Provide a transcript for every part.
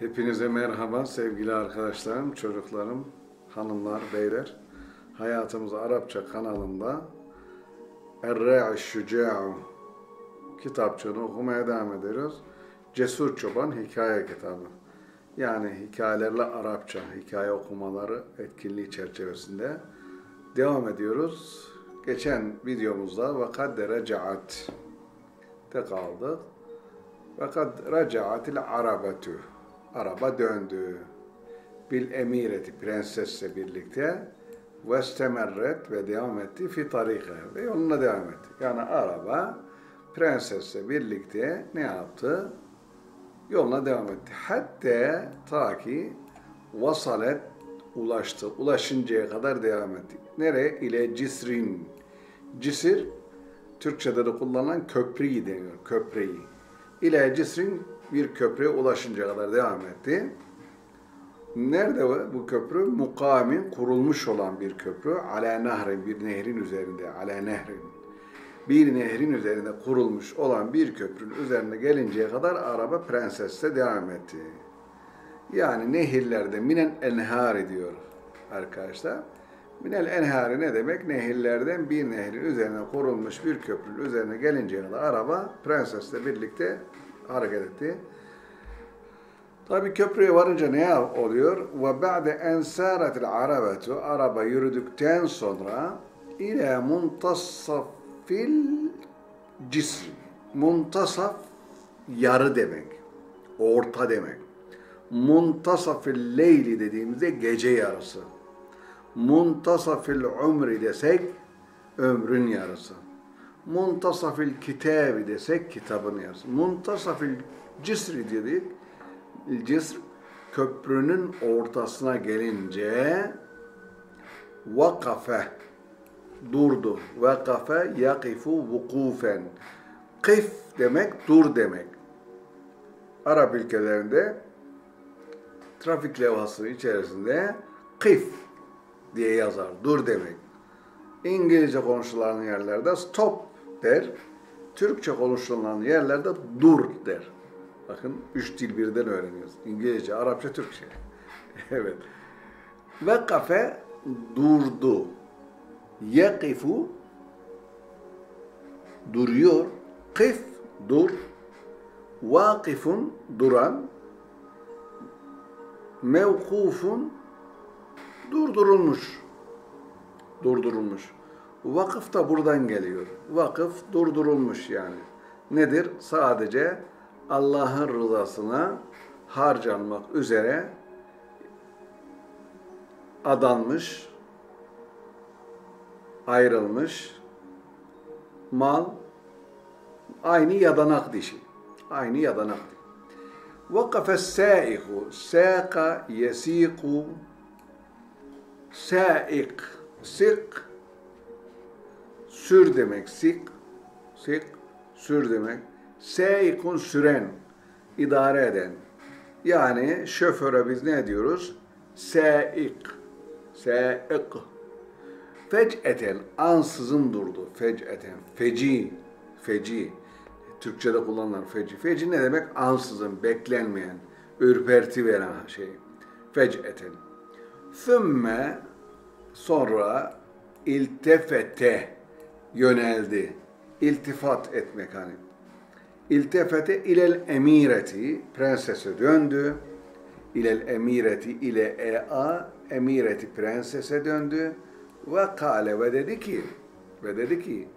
Hepinize merhaba sevgili arkadaşlarım, çocuklarım, hanımlar, beyler. Hayatımız Arapça kanalında Er-Ra'i Şüca'u kitapçığını okumaya devam ediyoruz. Cesur Çoban Hikaye Kitabı. Yani hikayelerle Arapça, hikaye okumaları etkinliği çerçevesinde devam ediyoruz. Geçen videomuzda vakad recaat de kaldık. Fakat racaatil arabetü. Araba döndü. Bil emireti prensesle birlikte ve istemerret ve devam etti fi tarika ve yoluna devam etti. Yani araba prensesle birlikte ne yaptı? Yoluna devam etti. Hatta ta ki vasalet ulaştı. Ulaşıncaya kadar devam etti. Nereye? İle cisrin. Cisir Türkçe'de de kullanılan köprüyü deniyor. Köprüyü. İle cisrin bir köprüye ulaşıncaya kadar devam etti. Nerede bu köprü? Mukamin, kurulmuş olan bir köprü. Ala nehrin, bir nehrin üzerinde. Ala nehrin. Bir nehrin üzerinde kurulmuş olan bir köprünün üzerine gelinceye kadar araba prensesle devam etti. Yani nehirlerde minen enhar diyor arkadaşlar. Minel enhari ne demek? Nehirlerden bir nehrin üzerine kurulmuş bir köprünün üzerine gelinceye kadar araba prensesle birlikte hareket etti. Tabi köprüye varınca ne oluyor? Ve ba'de en sâretil arabetu araba yürüdükten sonra ile muntasafil cisr. Muntasaf yarı demek. Orta demek. Muntasafil leyli dediğimizde gece yarısı. Muntasafil umri desek ömrün yarısı. Muntasafil kitabi desek kitabın yarısı. Muntasafil cisri dedik. Cisr köprünün ortasına gelince vakafe durdu. Vakafe yakifu vukufen. Kif demek dur demek. Arap ülkelerinde trafik levhası içerisinde kif diye yazar. Dur demek. İngilizce konuşulan yerlerde stop der. Türkçe konuşulan yerlerde dur der. Bakın üç dil birden öğreniyoruz. İngilizce, Arapça, Türkçe. evet. Ve kafe durdu. Yekifu duruyor. Kif dur. Vakifun duran. Mevkufun durdurulmuş. Durdurulmuş. Vakıf da buradan geliyor. Vakıf durdurulmuş yani. Nedir? Sadece Allah'ın rızasına harcanmak üzere adanmış, ayrılmış mal aynı yadanak dişi. Aynı yadanak dişi. وقف السائق ساق يسيق سائق sik sür demek sik sik sür demek seikun süren idare eden yani şoföre biz ne diyoruz seik seik fec'eten ansızın durdu fec'eten feci feci Türkçe'de kullanılan feci. Feci ne demek? Ansızın, beklenmeyen, ürperti veren şey. Fec'eten. Thümme sonra iltefete yöneldi. İltifat etmek hani. İltefete ilel emireti prensese döndü. İlel emireti ile ea emireti prensese döndü ve kale ve dedi ki ve dedi ki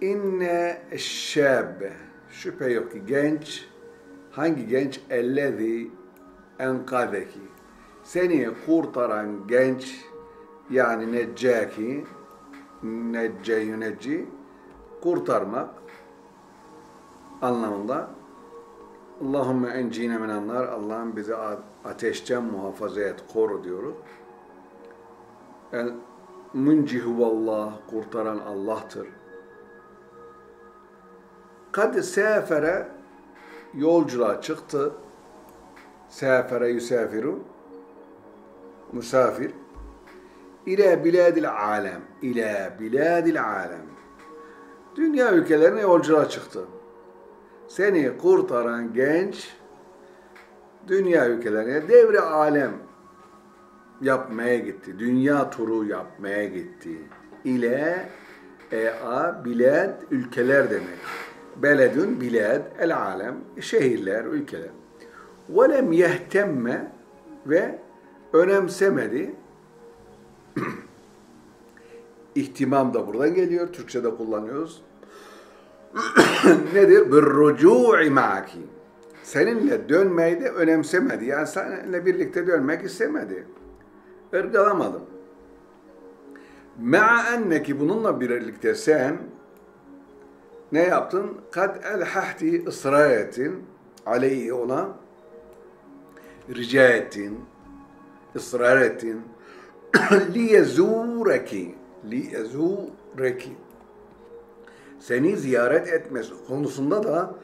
İnne şâbe şüphe yok ki genç hangi genç ellezi enkadeki seni kurtaran genç yani neccaki necce yüneci kurtarmak anlamında Allahümme encine minenler Allah'ım bizi ateşten muhafaza et, koru diyoruz. Yani, Müncihuvallah, kurtaran Allah'tır. Kad sefere yolculuğa çıktı. Sefere yusafiru misafir ile biladil alem ile biladil alem dünya ülkelerine yolculuğa çıktı. Seni kurtaran genç dünya ülkelerine devre alem yapmaya gitti. Dünya turu yapmaya gitti. İle ea bilad ülkeler demek. Beledün bilad el alem şehirler, ülkeler. Ve lem yehtemme ve önemsemedi. İhtimam da buradan geliyor. Türkçe'de kullanıyoruz. Nedir? Rucu'i ma'aki. Seninle dönmeyi de önemsemedi. Yani seninle birlikte dönmek istemedi. Irgalamadım. Ma'a enneki bununla birlikte sen ne yaptın? Kad elhahti ısrar ettin. Aleyhi ona rica ettin. ısrar ettin. liyezureki liyezureki seni ziyaret etmesi konusunda da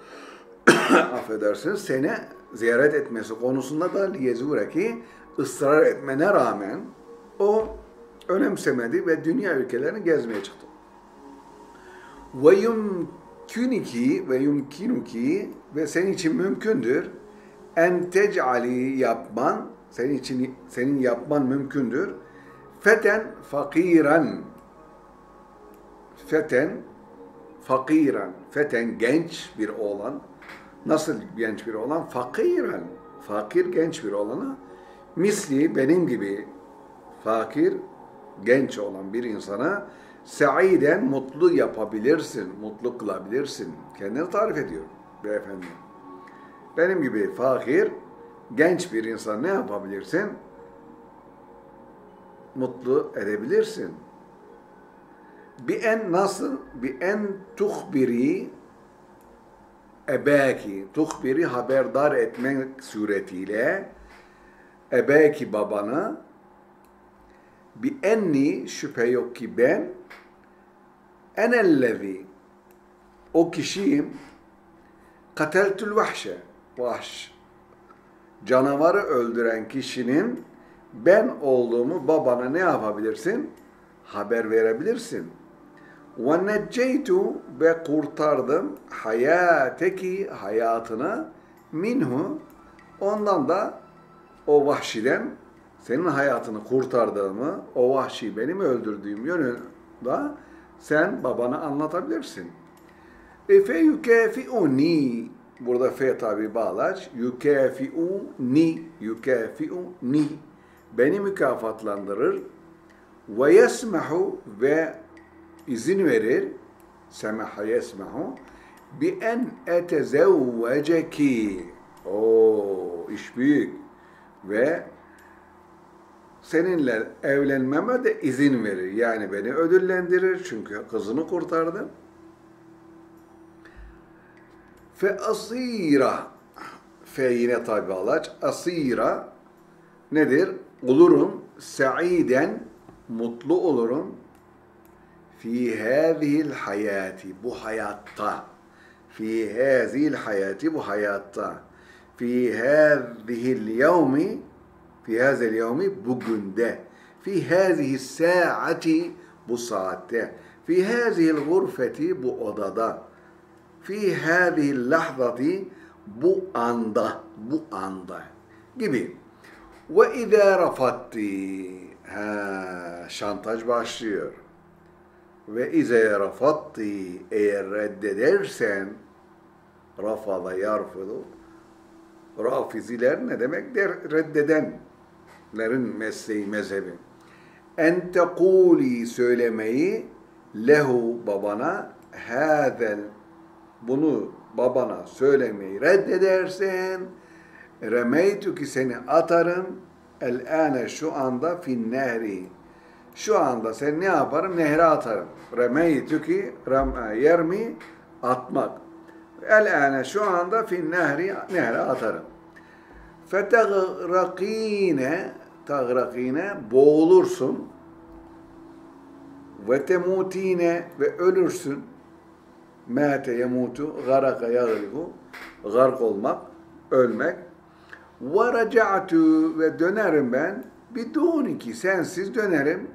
affedersiniz seni ziyaret etmesi konusunda da liyezureki ısrar etmene rağmen o önemsemedi ve dünya ülkelerini gezmeye çıktı. Ve yumkiniki ve yumkinuki ve senin için mümkündür en tec'ali yapman senin için senin yapman mümkündür. Feten fakiran feten fakiran feten genç bir oğlan nasıl genç bir oğlan fakiran fakir genç bir oğlana misli benim gibi fakir genç olan bir insana saiden mutlu yapabilirsin, mutlu kılabilirsin. Kendini tarif ediyor beyefendi. Benim gibi fakir, genç bir insan ne yapabilirsin? Mutlu edebilirsin. Bir en nasıl? Bir en tuhbiri ebeki, tuhbiri haberdar etmek suretiyle ebeki babanı bi enni şüphe yok ki ben enellezi o kişiyim kateltül vahşe vahş canavarı öldüren kişinin ben olduğumu babana ne yapabilirsin? Haber verebilirsin. Ve necceytu ve kurtardım hayateki hayatını minhu ondan da o vahşiden senin hayatını kurtardığımı, o vahşi benim öldürdüğüm yönünde sen babana anlatabilirsin. E fe yukafi'uni burada fe tabi bağlaç yukafi'uni yukafi'uni beni mükafatlandırır ve yesmehu ve izin verir semaha yesmehu bi en etezevveceki o iş büyük ve seninle evlenmeme de izin verir. Yani beni ödüllendirir çünkü kızını kurtardım. Fe asira fe yine tabi alaç. Asira nedir? Olurum saiden mutlu olurum. Fi hazihil hayati bu hayatta. Fi hazihil hayati bu hayatta. Fi hazihil yevmi fi hazel yevmi bugünde. Fi hazihi saati bu saatte. Fi hazihil gurfeti bu odada. Fi hazihi lahzati bu anda bu anda. Gibi ve izâ rafatti. Ha, şantaj başlıyor. Ve izâ rafatti eğer reddedersen rafada yarfıdu rafiziler ne demek der reddedenlerin mesleği mezhebi. En tekuli söylemeyi lehu babana hazel bunu babana söylemeyi reddedersen remeytu ki seni atarım. El ane şu anda fin nehri şu anda sen ne yaparım? Nehre atarım. Remeytu ki rem, yermi atmak. El ane şu anda fin nehri nehre atarım. Fetegrakine tagrakine boğulursun. Ve temutine ve ölürsün. Mâte yemutu garaka yagribu gark olmak ölmek ve ve dönerim ben. Biduniki sensiz dönerim.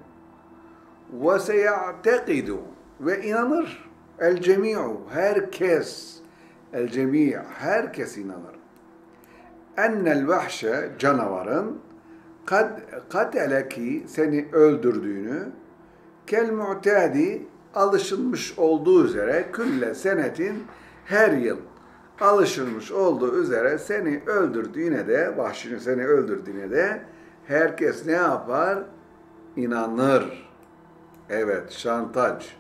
ve seyatekidu ve inanır. El herkes El herkes inanır. Ennel vahşe canavarın kad kateleki seni öldürdüğünü kel alışılmış olduğu üzere külle senetin her yıl alışılmış olduğu üzere seni öldürdüğüne de vahşinin seni öldürdüğüne de herkes ne yapar? İnanır. Evet, şantaj.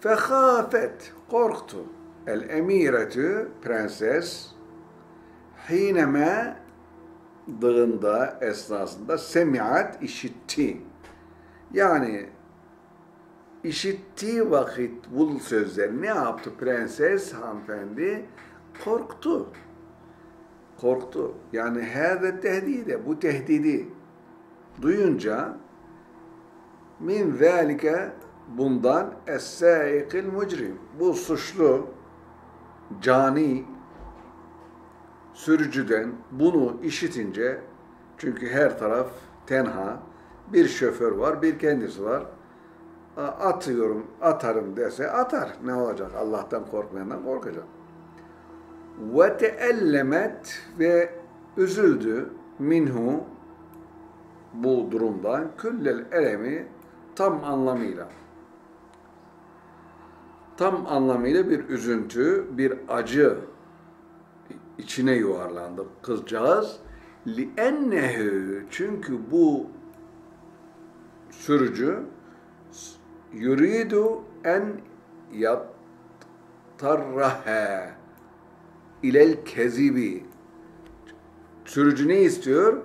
Fehafet, korktu. El emiretü, prenses, hineme dığında esnasında semiat işitti. Yani işittiği vakit bu sözleri ne yaptı prenses hanımefendi? Korktu. Korktu. Yani hâze tehdide, bu tehdidi duyunca min zâlike bundan es-sâikil mucrim. Bu suçlu, cani, sürücüden bunu işitince çünkü her taraf tenha, bir şoför var, bir kendisi var Atıyorum, atarım dese atar. Ne olacak? Allah'tan korkmayandan korkacak. Ve teellemet ve üzüldü minhu bu durumdan küllel elemi tam anlamıyla tam anlamıyla bir üzüntü, bir acı içine yuvarlandı kızcağız. لِأَنَّهُ Çünkü bu sürücü yuridu en yattarraha ilel kezibi sürücü ne istiyor?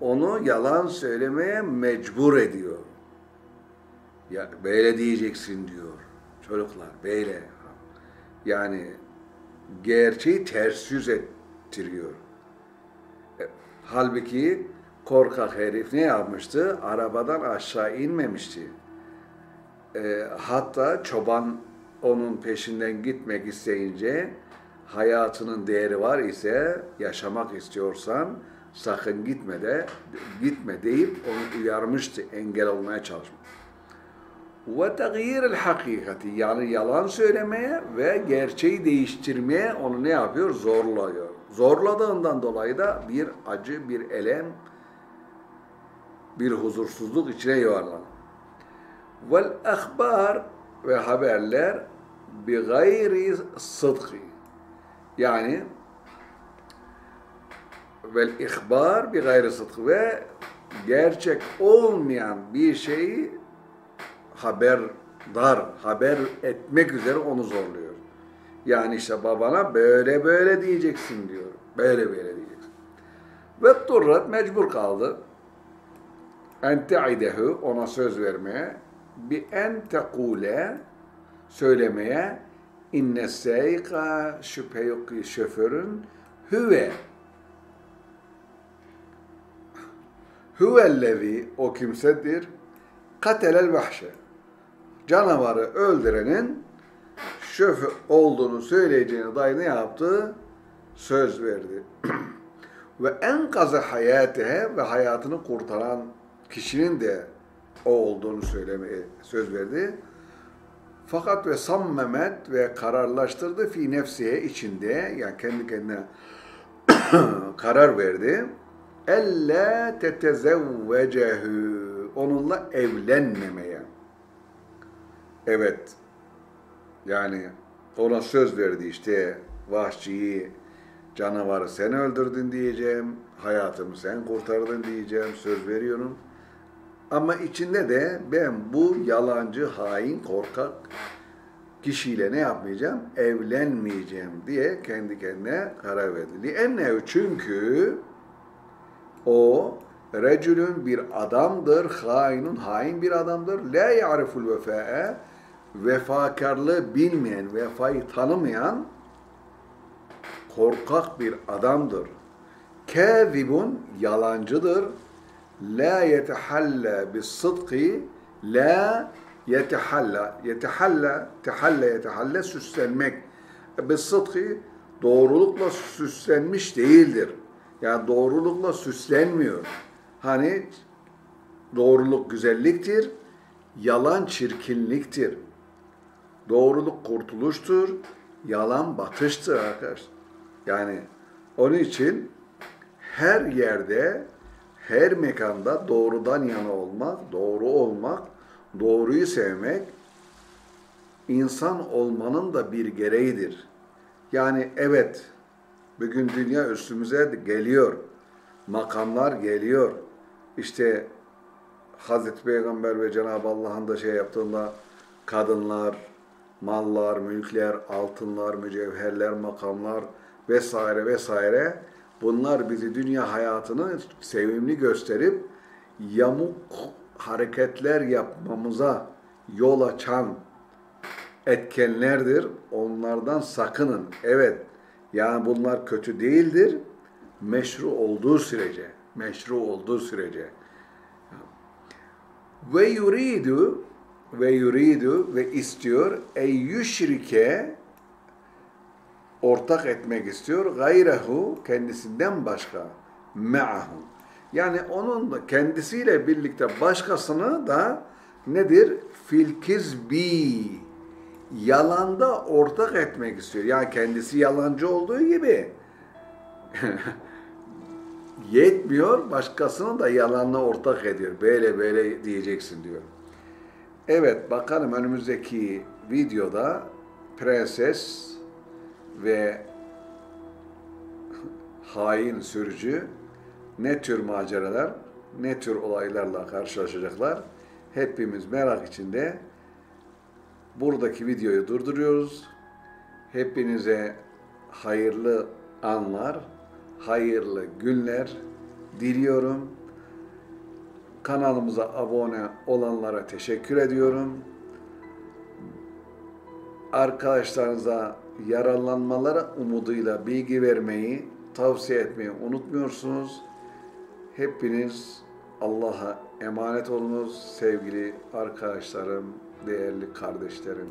Onu yalan söylemeye mecbur ediyor. Ya böyle diyeceksin diyor. Çocuklar böyle. Yani gerçeği ters yüz ettiriyor. E, halbuki korkak herif ne yapmıştı? Arabadan aşağı inmemişti. E, hatta çoban onun peşinden gitmek isteyince hayatının değeri var ise yaşamak istiyorsan sakın gitme de gitme deyip onu uyarmıştı engel olmaya çalışmış. Ve tegyiril hakikati yani yalan söylemeye ve gerçeği değiştirmeye onu ne yapıyor? Zorluyor. Zorladığından dolayı da bir acı, bir elem, bir huzursuzluk içine yuvarlanır. Vel ahbar ve haberler bi gayri sıdkı. Yani vel ihbar bi gayri sıdkı ve gerçek olmayan bir şeyi haberdar, haber etmek üzere onu zorluyor. Yani işte babana böyle böyle diyeceksin diyor. Böyle böyle diyeceksin. Ve turrat mecbur kaldı. En te'idehu ona söz vermeye bi en tekule söylemeye inne seyka şüphe yok ki şoförün hüve hüvellezi o kimsedir katelel vahşe canavarı öldürenin şoför olduğunu söyleyeceğine dair ne yaptı? Söz verdi. ve en kaza hayatehe ve hayatını kurtaran kişinin de o olduğunu söylemeye söz verdi. Fakat ve sammemet ve kararlaştırdı fi nefsiye içinde yani kendi kendine karar verdi. Elle tetezevvecehu onunla evlenmemeye. Evet. Yani ona söz verdi işte vahşiyi, canavarı sen öldürdün diyeceğim, hayatımı sen kurtardın diyeceğim, söz veriyorum. Ama içinde de ben bu yalancı, hain, korkak kişiyle ne yapmayacağım? Evlenmeyeceğim diye kendi kendine karar verdi. Liennehu çünkü o recülün bir adamdır, hainun hain bir adamdır. La ya'riful vefa'e vefakarlığı bilmeyen, vefayı tanımayan korkak bir adamdır. Kâzibun yalancıdır. La yetehalla bis sıdkı la yetehalla yetehalla tehalla yetehalla süslenmek bis sıdkı doğrulukla süslenmiş değildir. Yani doğrulukla süslenmiyor. Hani doğruluk güzelliktir, yalan çirkinliktir. Doğruluk kurtuluştur, yalan batıştır arkadaşlar. Yani onun için her yerde, her mekanda doğrudan yana olmak, doğru olmak, doğruyu sevmek insan olmanın da bir gereğidir. Yani evet, bugün dünya üstümüze geliyor. Makamlar geliyor. İşte Hazreti Peygamber ve Cenab-ı Allah'ın da şey yaptığında kadınlar, mallar, mülkler, altınlar, mücevherler, makamlar vesaire vesaire bunlar bizi dünya hayatını sevimli gösterip yamuk hareketler yapmamıza yol açan etkenlerdir. Onlardan sakının. Evet, yani bunlar kötü değildir. Meşru olduğu sürece, meşru olduğu sürece. Ve yuridu ve yuridu ve istiyor ey yüşrike ortak etmek istiyor. Gayrehu kendisinden başka me'ahu. Yani onun kendisiyle birlikte başkasını da nedir? Fil kizbi yalanda ortak etmek istiyor. Yani kendisi yalancı olduğu gibi yetmiyor başkasını da yalanla ortak ediyor. Böyle böyle diyeceksin diyor. Evet, bakalım önümüzdeki videoda prenses ve hain sürücü ne tür maceralar, ne tür olaylarla karşılaşacaklar. Hepimiz merak içinde buradaki videoyu durduruyoruz. Hepinize hayırlı anlar, hayırlı günler diliyorum. Kanalımıza abone olanlara teşekkür ediyorum. Arkadaşlarınıza yararlanmaları umuduyla bilgi vermeyi, tavsiye etmeyi unutmuyorsunuz. Hepiniz Allah'a emanet olunuz sevgili arkadaşlarım, değerli kardeşlerim.